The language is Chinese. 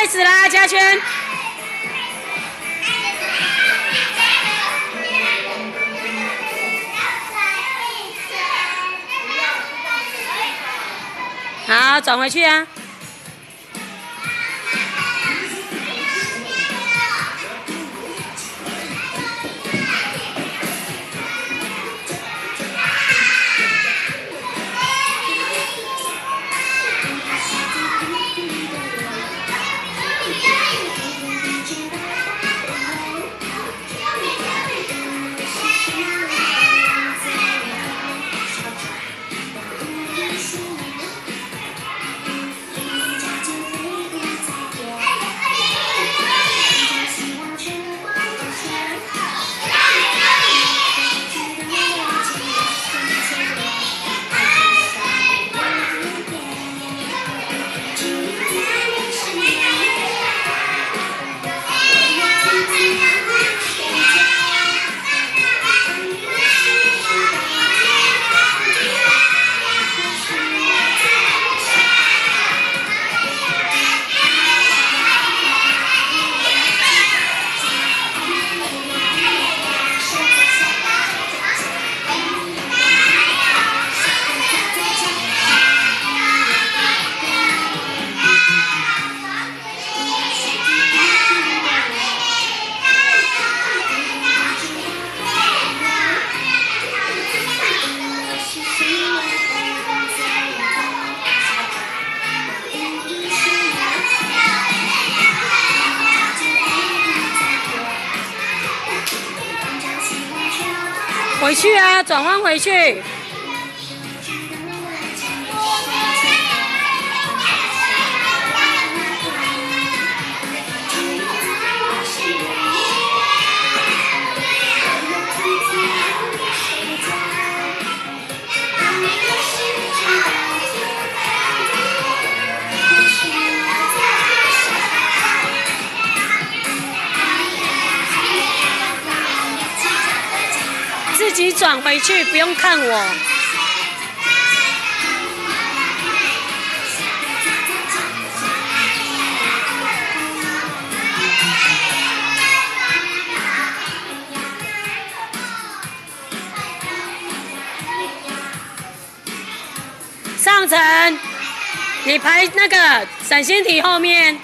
开始啦，嘉轩。好，转回去啊。回去啊，转弯回去。自己转回去，不用看我。上层，你排那个闪现体后面。